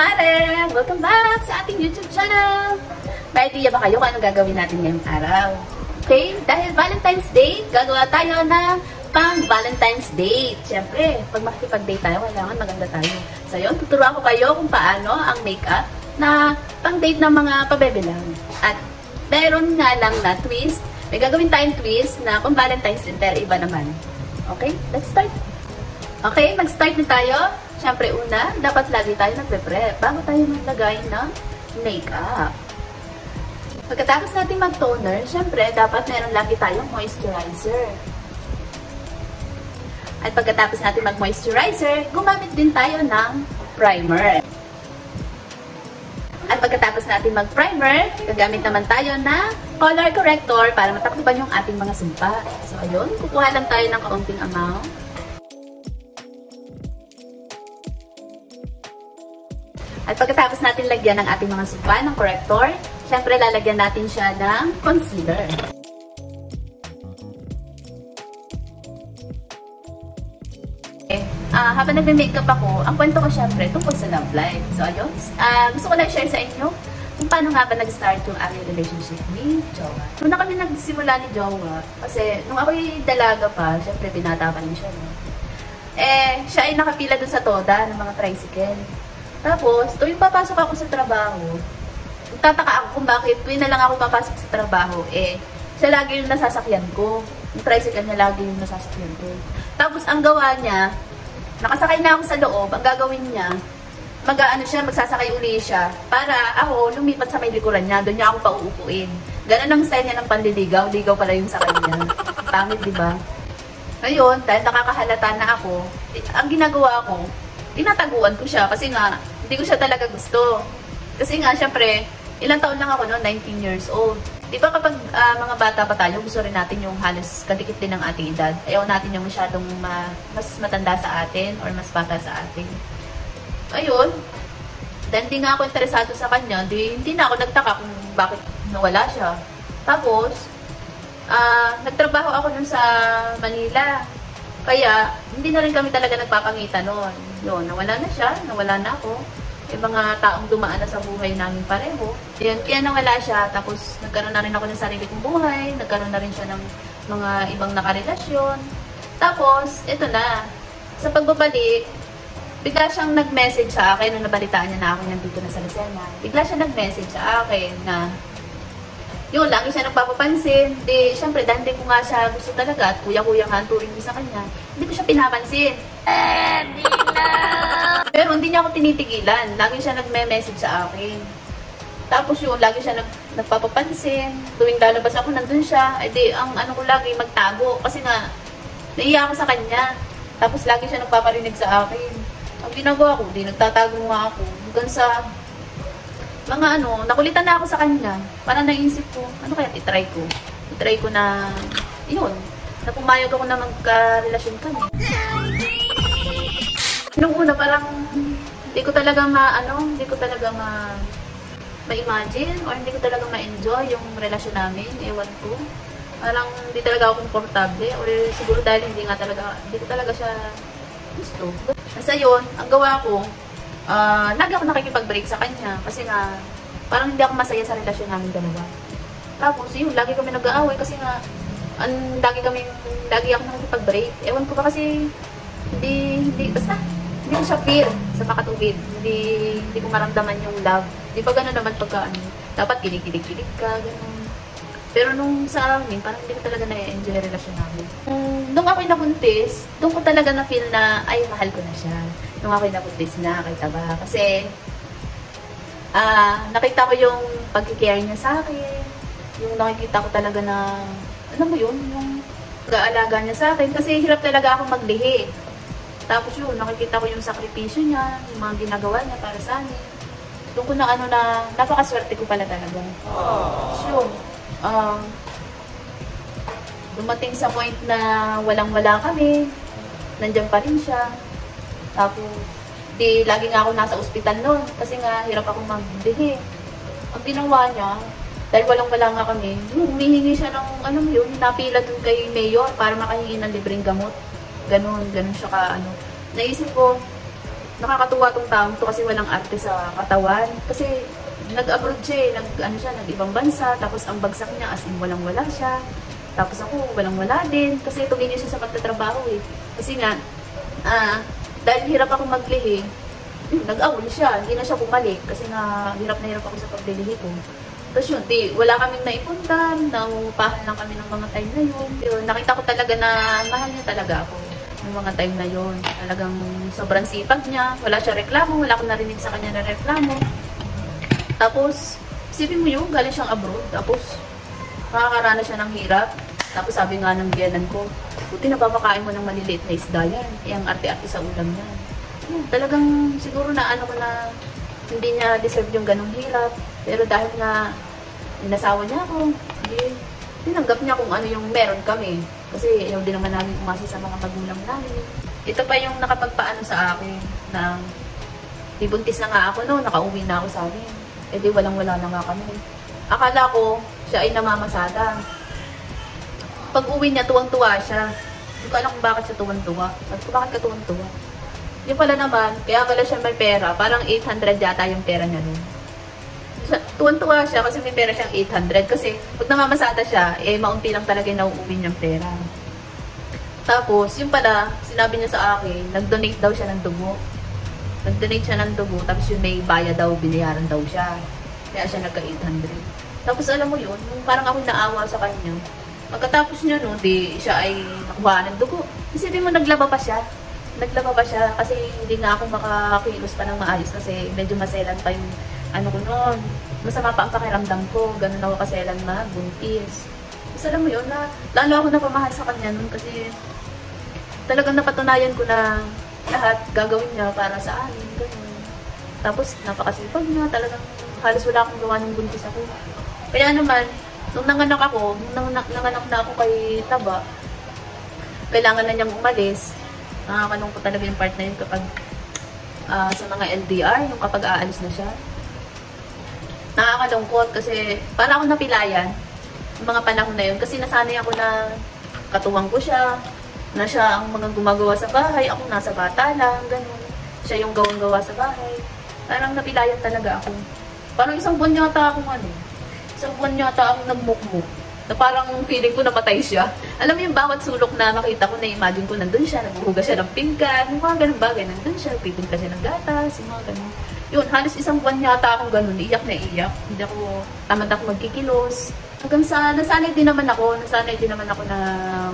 kumare! Welcome back sa ating YouTube channel! May idea ba kayo kung anong gagawin natin ngayong araw? Okay, dahil Valentine's Day, gagawa tayo ng pang Valentine's Day. Siyempre, pag makikipag-date tayo, kailangan maganda tayo. So yun, tuturuan ko kayo kung paano ang makeup na pang-date ng mga pabebelang. At meron nga lang na twist. May gagawin tayong twist na pang Valentine's Day, pero iba naman. Okay, let's start. Okay, mag-start na tayo. Siyempre, una, dapat lagi tayo nagpe-prep bago tayo maglagay ng makeup. Pagkatapos natin mag-toner, siyempre, dapat meron lagi tayong moisturizer. At pagkatapos natin mag-moisturizer, gumamit din tayo ng primer. At pagkatapos natin mag-primer, gagamit naman tayo na color corrector para matakluban yung ating mga sumpa. So, ayun, kukuha lang tayo ng kaunting amount. At pagkatapos natin lagyan ng ating mga sumpa ng corrector, syempre lalagyan natin siya ng concealer. Okay. Uh, habang nagme-makeup ako, ang kwento ko syempre tungkol sa love life. So ayun, uh, gusto ko lang share sa inyo kung paano nga ba nag-start yung aming relationship ni Jowa. Nung na kami nagsimula ni Jowa, kasi nung ako'y dalaga pa, syempre binata pa rin siya. No? Eh, siya ay nakapila dun sa Toda ng mga tricycle. Tapos, tuwing papasok ako sa trabaho, tataka ako kung bakit tuwing na lang ako papasok sa trabaho, eh, siya lagi yung nasasakyan ko. Yung tricycle niya lagi yung nasasakyan ko. Tapos, ang gawa niya, nakasakay na ako sa loob, ang gagawin niya, mag-ano siya, magsasakay uli siya, para ako lumipat sa may likuran niya, doon niya ako pauupuin. Ganun ang style niya ng panliligaw, ligaw pala yung sakay niya. Pangit, di ba? Ngayon, dahil nakakahalata na ako, ang ginagawa ko, tinataguan ko siya kasi nga, hindi ko siya talaga gusto. Kasi nga, syempre, ilang taon lang ako noon, 19 years old. Di ba kapag uh, mga bata pa tayo, gusto rin natin yung halos kadikit din ng ating edad. Ayaw natin yung masyadong ma mas matanda sa atin or mas bata sa atin. Ayun. Dahil hindi nga ako interesado sa kanya, di, hindi na ako nagtaka kung bakit nawala siya. Tapos, uh, nagtrabaho ako nun sa Manila. Kaya, hindi na rin kami talaga nagpapangita noon. Yun, nawala na siya, nawala na ako yung mga taong dumaan na sa buhay namin pareho. Yan, kaya nawala siya. Tapos, nagkaroon na rin ako ng sarili kong buhay. Nagkaroon na rin siya ng mga ibang nakarelasyon. Tapos, ito na. Sa pagbabalik, bigla siyang nag-message sa akin nung nabalitaan niya na ako nandito na sa Lucena. Bigla siya nag-message sa akin na yun, lagi siya nagpapapansin. Di, syempre, dahil hindi ko nga siya gusto talaga at kuya-kuya nga ang turing ko sa kanya, hindi ko siya pinapansin. Hindi na! Pero hindi niya ako tinitigilan. Lagi siya nagme-message sa akin. Tapos yun, lagi siya nag, nagpapapansin. Tuwing lalabas ako, nandun siya. E di, ang ano ko lagi, magtago. Kasi nga, naiya ako sa kanya. Tapos lagi siya nagpaparinig sa akin. Ang ginagawa ko, di nagtatago nga ako. Hanggang sa mga ano, nakulitan na ako sa kanya. Parang naisip ko, ano kaya titry ko? Titry ko na, yun, na pumayag ako na magka-relasyon kami. Nung una, parang hindi ko talaga ma, ano, hindi ko talaga ma, ma-imagine or hindi ko talaga ma-enjoy yung relasyon namin. Ewan ko. Parang hindi talaga ako komportable or siguro dahil hindi nga talaga, hindi ko talaga siya gusto. Basta yun, ang gawa ko, uh, lagi ako nakikipag-break sa kanya kasi nga parang hindi ako masaya sa relasyon namin dalawa. Tapos yun, lagi kami nag-aaway kasi nga ang lagi kami lagi ako nakikipag-break. Ewan ko ba kasi hindi hindi basta hindi ko siya feel sa makatubid. Hindi hindi ko maramdaman yung love. Hindi pa gano'n naman pagka ano, dapat kilig-kilig-kilig ka, gano'n. Pero nung sa amin, parang hindi ko talaga na-enjoy yung relasyon namin. Nung ako'y nabuntis, doon ko talaga na-feel na, ay, mahal ko na siya. Nung ako'y nabuntis na, kita ba? Kasi, ah, uh, nakita ko yung pag-care niya sa akin. Yung nakikita ko talaga na, ano mo yun, yung pag-aalaga niya sa akin. Kasi hirap talaga ako maglihi. Tapos yun, nakikita ko yung sakripisyo niya, yung mga ginagawa niya para sa amin. Doon ko na ano na, napakaswerte ko pala talaga. Aww. So, um, dumating sa point na walang-wala kami. Nandiyan pa rin siya. Tapos, di, lagi nga ako nasa ospital noon kasi nga hirap ako magbihi. Ang ginawa niya, dahil walang-wala nga kami, humihingi siya ng, ano yun, napila dun kay Mayor para makahingi ng libreng gamot. Ganon, ganon siya ka, ano. Naisip ko, nakakatuwa tong taong to kasi walang arte sa katawan. Kasi nag-abroad siya eh, nag, ano siya, nag-ibang bansa, tapos ang bagsak niya as in walang-wala siya. Tapos ako, walang-wala din, kasi tumingin siya sa pagtatrabaho eh. Kasi nga, ah, dahil hirap ako maglihi, nag-awol siya, hindi na siya bumalik, kasi nga, hirap na hirap ako sa paglilihi ko. Tapos yun, di, wala kaming naipuntan, naupahan lang kami ng mga time na yun. yun. Nakita ko talaga na mahal niya talaga ako ng mga time na yun. Talagang sobrang sipag niya, wala siya reklamo, wala akong narinig sa kanya na reklamo. Tapos, isipin mo yun, galing siyang abroad. Tapos, makakaranas siya ng hirap. Tapos sabi nga ng biyanan ko, buti napapakain mo ng maliliit na isda yan. Eh, ang arte-arte sa ulam niya. Hmm, talagang siguro na ano ko na hindi niya deserve yung ganong hirap. Pero dahil nga inasawa niya ako, hindi, tinanggap niya kung ano yung meron kami. Kasi ayaw din naman namin umasa sa mga magulang namin. Ito pa yung nakapagpaano sa akin na ibuntis na nga ako no, nakauwi na ako sa amin. E di walang wala na nga kami. Akala ko siya ay namamasada. Pag uwi niya, tuwang-tuwa siya. Hindi ko alam kung bakit siya tuwang-tuwa. Sabi ko, bakit ka tuwang-tuwa? Yung pala naman, kaya pala siya may pera. Parang 800 yata yung pera niya nun. Tuwan-tuwa siya kasi may pera siyang 800. Kasi pag namamasada siya, eh maunti lang talaga yung nauuwi niyang pera. Tapos, yung pala, sinabi niya sa akin, nag-donate daw siya ng dugo. Nag-donate siya ng dugo, tapos yung may bayad daw, binayaran daw siya. Kaya siya nagka-800. Tapos alam mo yun, parang ako naawa sa kanya. Pagkatapos niya no, di siya ay nakuha ng dugo. Isipin mo, naglaba pa siya. Naglaba pa siya kasi hindi nga ako makakilos pa ng maayos kasi medyo maselan pa yung ano ko noon. Masama pa ang pakiramdam ko. Ganun ako kaselan na, buntis. Tapos alam mo yun, na, lalo ako napamahal sa kanya noon kasi talagang napatunayan ko na lahat gagawin niya para sa amin. Ganun. Tapos napakasipag niya. Talagang halos wala akong gawa ng buntis ako. Kaya naman, nung nanganak ako, nung nanganak, na ako kay Taba, kailangan na niyang umalis. Nakakalungkot talaga yung part na yun kapag uh, sa mga LDR, yung kapag aalis na siya. Nakakalungkot kasi para ako napilayan yung mga panahon na yun. Kasi nasanay ako na katuwang ko siya, na siya ang mga gumagawa sa bahay, ako nasa bata lang, ganun. Siya yung gawang-gawa sa bahay. Parang napilayan talaga ako. Parang isang buwan yata akong ano, isang buwan yata akong nagmukmuk. Na parang feeling ko namatay siya. Alam mo yung bawat sulok na makita ko, na-imagine ko nandun siya, naghuhugas siya ng pinggan, yung mga ganun bagay, nandun siya, pipinta siya ng gatas, yung mga ganun. Yun, halos isang buwan yata akong ganun, iyak na iyak. Hindi ako, tamad ako magkikilos. Hanggang sa, nasanay din naman ako, nasanay din naman ako na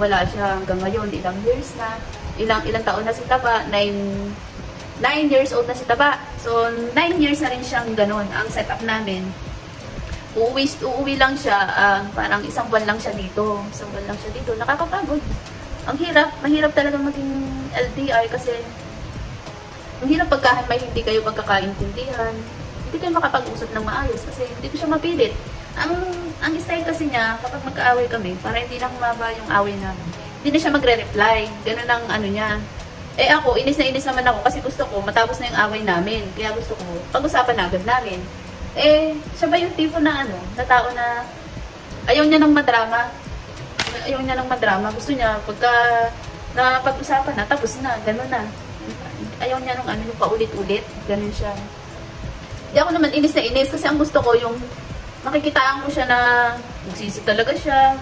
wala siya hanggang ngayon, ilang years na, ilang ilang taon na si Taba, 9 9 years old na si Taba. So, 9 years na rin siyang ganun, ang setup namin. Uuwi, uuwi lang siya, uh, parang isang buwan lang siya dito. Isang buwan lang siya dito. Nakakapagod. Ang hirap, mahirap talaga maging LDR kasi ang hirap pagka may hindi kayo pagkakaintindihan. Hindi kayo makapag-usap ng maayos kasi hindi ko siya mapilit. Ang, ang style kasi niya, kapag magkaaway kami, para hindi lang maba yung away namin, hindi na siya magre-reply. Ganun ang ano niya eh ako, inis na inis naman ako kasi gusto ko matapos na yung away namin. Kaya gusto ko pag-usapan agad namin. Eh, siya ba yung tipo na ano, na tao na ayaw niya ng madrama? Ayaw niya ng madrama. Gusto niya pagka na pag-usapan na, tapos na, gano'n na. Ayaw niya nung ano, yung paulit-ulit. Ganun siya. Di ako naman inis na inis kasi ang gusto ko yung makikitaan ko siya na nagsisi talaga siya.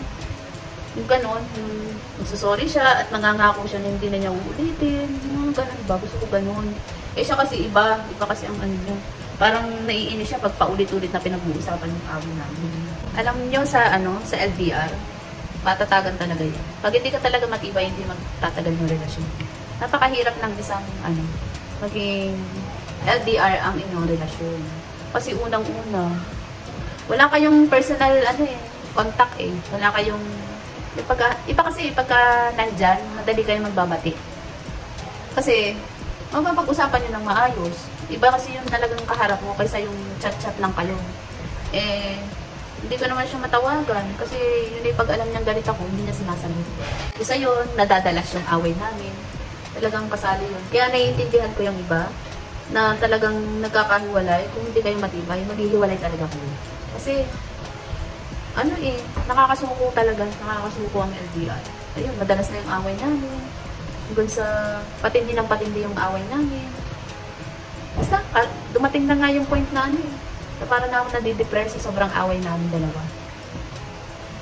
Yung gano'n, yung magsasorry siya at mangangako siya na hindi na niya uulitin. Mga ganun ba? Gusto ko ganun. Eh siya kasi iba. Iba kasi ang ano niya. Parang naiinis siya pag paulit-ulit na pinag-uusapan yung awin namin. Alam niyo sa ano, sa LDR, patatagan talaga yan. Pag hindi ka talaga matibay, hindi magtatagal yung relasyon. Napakahirap ng isang ano, maging LDR ang inyong relasyon. Kasi unang-una, wala kayong personal ano eh, contact eh. Wala kayong Pagka, iba kasi pagka nandyan, madali kayo magbabati. Kasi, mapapag-usapan nyo ng maayos. Iba kasi yung talagang kaharap mo kaysa yung chat-chat lang kayo. Eh, hindi ko naman siya matawagan kasi yun ay pag alam niyang galit ako, hindi niya sinasagot. Isa yun, nadadalas yung away namin. Talagang kasali yun. Kaya naiintindihan ko yung iba na talagang nagkakahiwalay. Kung hindi kayo matibay, maghihiwalay talaga kayo. Kasi ano eh, nakakasuko talaga, nakakasuko ang LDR. Ayun, madalas na yung away namin. Hanggang sa patindi ng patindi yung away namin. basta, ah, dumating na nga yung point na ano. Na parang na ako nadidepress sa sobrang away namin dalawa.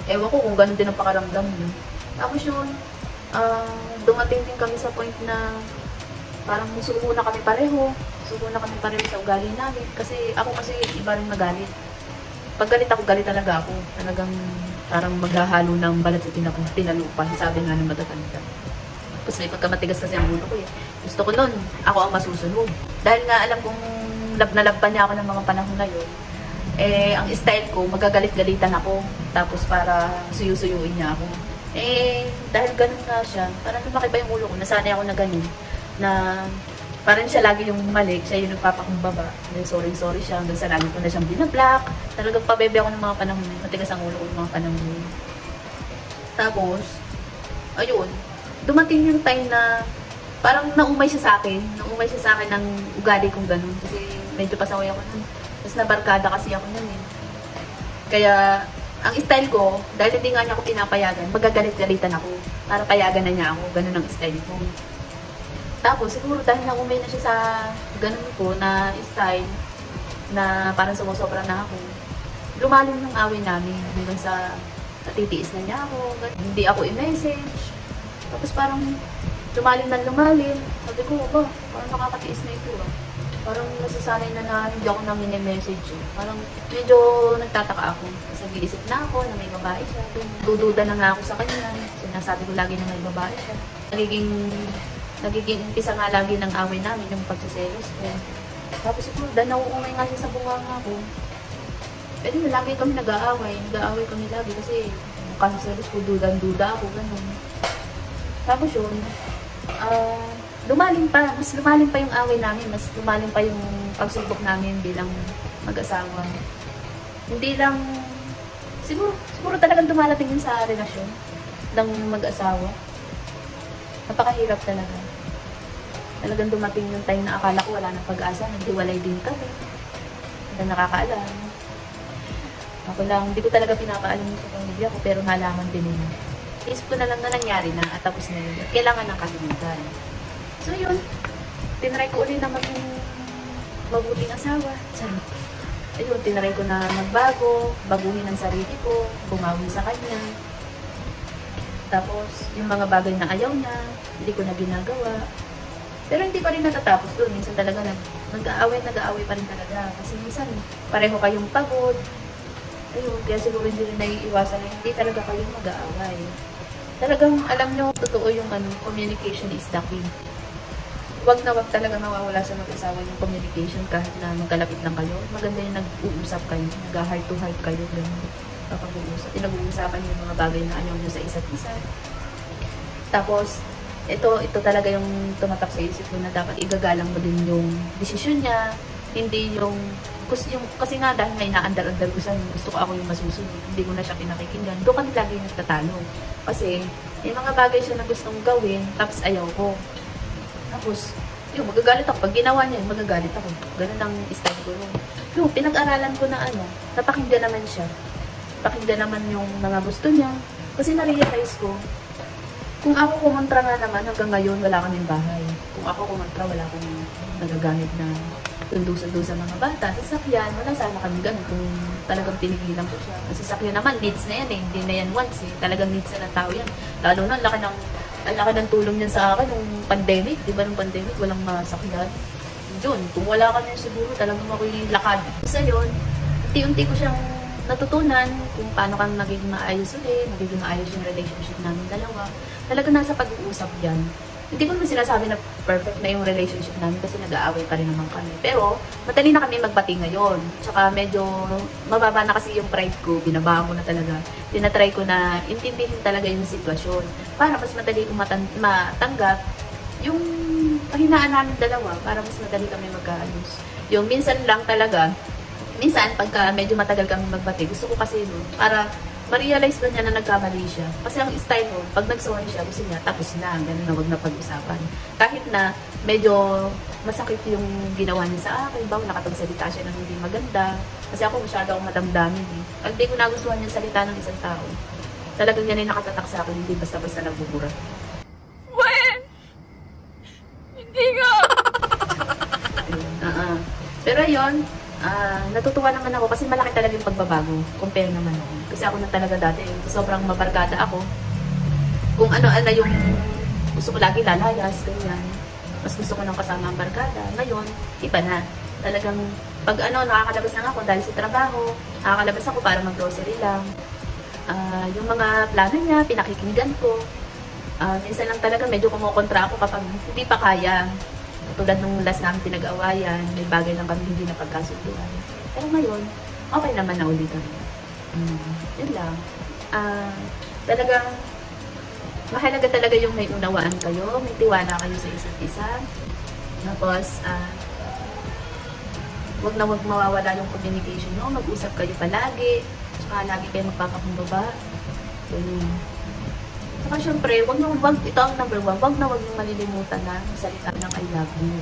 Ewan ko kung ganun din ang pakaramdam niyo. Tapos yun, ah, dumating din kami sa point na parang suko na kami pareho. Suko na kami pareho sa ugali namin. Kasi ako kasi iba rin magalit. Pag galit ako, galit talaga ako. Talagang parang maghahalo ng balat sa tinapong tinalupa. Sabi nga ng matatanda. Tapos may pagkamatigas kasi ang ulo ko eh. Gusto ko nun, ako ang masusunod. Dahil nga alam kong lab na lab pa niya ako ng mga panahon na yun. Eh, ang style ko, magagalit-galitan ako. Tapos para suyu-suyuin niya ako. Eh, dahil ganun nga siya, parang lumaki pa yung ulo ko. Nasanay ako na ganun. Na parang siya lagi yung mali, siya yung nagpapakumbaba. Sorry, sorry siya. Hanggang sa lagi ko na siyang binablock. Talagang pabebe ako ng mga panahon. Matigas ang ulo ko ng mga panahon. Tapos, ayun, dumating yung time na parang naumay siya sa akin. Naumay siya sa akin ng ugali kong ganun. Kasi medyo pasaway ako nun. Tapos nabarkada kasi ako nun eh. Kaya, ang style ko, dahil hindi nga niya ako pinapayagan, magagalit-galitan ako. Para payagan na niya ako. Ganun ang style ko. Tapos, siguro dahil naumay na siya sa ganun ko na style, na parang sumusobra na ako, lumalim yung away namin hanggang sa natitiis na niya ako. Hindi ako i-message. Tapos parang lumalim na lumalim. Sabi ko, ba, parang nakakatiis na ito ah. Parang nasasanay na na hindi ako nang message eh. Parang medyo nagtataka ako. Kasi nag-iisip na ako na may babae siya. Dududa na nga ako sa kanya. Sinasabi ko lagi na may babae siya. Nagiging, nagiging umpisa nga lagi ng away namin yung pagsiselos ko. Tapos siguro, dahil nauumay nga siya sa bunganga ko. Eh di, lagi kami nag-aaway. Nag-aaway kami lagi kasi kasi selos ko, dudan-duda ako, ganun. Tapos yun, ah, lumalim pa, mas lumalim pa yung away namin, mas lumalim pa yung pagsubok namin bilang mag-asawa. Hindi lang, siguro, siguro talagang dumalating yun sa relasyon ng mag-asawa. Napakahirap talaga. Talagang dumating yung time na akala ko wala nang pag-asa, naghiwalay din kami. Hindi nakakaalam. Ako lang, hindi ko talaga pinapaalam sa pamilya ko, pero nalaman din nila. Isip ko na lang na nangyari na at tapos na yun. Kailangan ng kalimutan. So yun, tinry ko ulit na maging mabuting asawa. Sabi, ayun, tinry ko na magbago, baguhin ang sarili ko, bumawi sa kanya. Tapos, yung mga bagay na ayaw niya, hindi ko na ginagawa. Pero hindi pa rin natatapos doon. Minsan talaga nag, nag-aaway, nag-aaway pa rin talaga. Kasi minsan, pareho kayong pagod. Ayun, kaya siguro hindi rin naiiwasan na hindi talaga kayo mag-aaway. Talagang alam nyo, totoo yung ano, communication is the key. Huwag na wag talaga nawawala sa mag-asawa yung communication kahit na magkalapit lang kayo. Maganda yung nag-uusap kayo, nag-heart to heart kayo. Ganun. Kapag uusap, pinag-uusapan yung mga bagay na ayaw nyo sa isa't isa. Tapos, ito, ito talaga yung tumatak sa isip ko na dapat igagalang mo din yung desisyon niya, hindi yung kasi, yung, kasi nga dahil may naandar-andar ko sa gusto ko ako yung masusunod, hindi ko na siya pinakikinggan, doon kami lagi nagtatalo. Kasi, may mga bagay siya na gustong gawin, tapos ayaw ko. Tapos, yung magagalit ako. Pag ginawa niya, yun, magagalit ako. Ganun ang style ko. Yung, yung pinag-aralan ko na ano, napakinggan naman siya. Pakinggan naman yung mga gusto niya. Kasi na-realize ko, kung ako kumontra nga naman, hanggang ngayon, wala kaming bahay. Kung ako kumontra, wala akong nagagamit na tundo-sundo sa mga bata. Sasakyan, wala sana kami ganun kung talagang pinigilan ko siya. Kasi sasakyan naman, needs na yan eh. Hindi na yan once eh. Talagang needs na ng tao yan. Lalo na, laki ng, ang laki ng tulong niyan sa akin nung pandemic. Di ba nung pandemic, walang masakyan. Yun, kung wala kami siguro, talagang ako yung lakad. Sa yun, unti-unti ko siyang natutunan kung paano kang nagiging maayos ulit, nagiging maayos yung relationship namin dalawa. Talaga nasa pag-uusap yan. Hindi ko naman sinasabi na perfect na yung relationship namin kasi nag-aaway pa rin naman kami. Pero, madali na kami magbati ngayon. Tsaka medyo mababa na kasi yung pride ko. Binabahan ko na talaga. Tinatry ko na intindihin talaga yung sitwasyon. Para mas madali kong matan- matanggap yung kahinaan namin dalawa. Para mas madali kami magkaayos. Yung minsan lang talaga, minsan pagka medyo matagal kami magbati, gusto ko kasi no, para ma-realize ba niya na nagkamali siya. Kasi ang style mo, pag nag-sorry siya, gusto niya, tapos na, ganun na, wag na pag-usapan. Kahit na medyo masakit yung ginawa niya sa akin, bago nakapagsalita siya ng hindi maganda. Kasi ako masyado akong madamdamin eh. Pag di ko nagustuhan yung salita ng isang tao, talagang yan ay nakatatak sa akin, hindi basta-basta nagbubura. When? Hindi nga. Ah, ah. Pero ayun, ah, natutuwa naman ako kasi malaki talaga yung pagbabago. Compare naman ako. Kasi ako na talaga dati, sobrang mabarkada ako. Kung ano-ano yung gusto ko lagi lalayas, ganyan. Mas gusto ko nang kasama ang barkada. Ngayon, iba na. Talagang pag ano, nakakalabas lang ako dahil sa trabaho, nakakalabas ako para mag-grocery lang. Ah, yung mga plano niya, pinakikinggan ko. Ah, minsan lang talaga medyo kumukontra ako kapag hindi pa kaya. Tulad nung last namin pinag-awayan, may bagay lang kami hindi napagkasunduan. Pero ngayon, okay naman na ulit kami. Mm, yun lang. Ah, talagang mahalaga talaga yung may unawaan kayo, may tiwala kayo sa isa't isa. Tapos, ah, wag na wag mawawala yung communication nyo. Mag-usap kayo palagi. Tsaka lagi kayo magpapakumbaba. Ganun. Saka syempre, wag na wag, ito ang number one, wag na wag nyo malilimutan na salita ng I love you.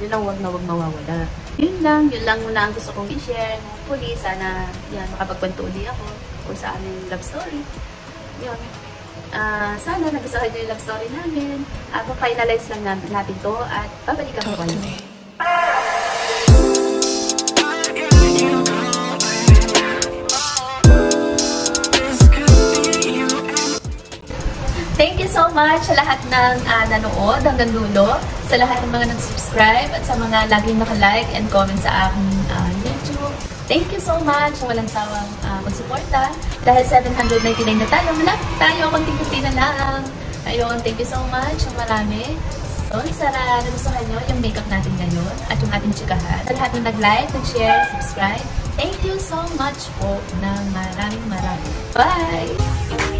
Yun ang wag na wag mawawala. Yun lang, yun lang muna ang gusto kong i-share. Hopefully, sana yan, makapagkwento uli ako kung sa aming love story. Yun. Ah, sana nagustuhan nyo yung love story namin. At finalize lang natin, to at babalikan ko kayo. Thank so much sa lahat ng ah, nanood hanggang dulo, sa lahat ng mga nag-subscribe at sa mga laging naka-like and comment sa aking ah, YouTube. Thank you so much sa walang sawang uh, magsuporta. Dahil 799 na tayo, malapit tayo, konting-kunti na lang. Ayun, thank you so much, ang marami. So, sana nagustuhan nyo yung makeup natin ngayon at yung ating chikahan. Sa lahat ng nag-like, nag-share, subscribe, thank you so much po na maraming maraming. Bye!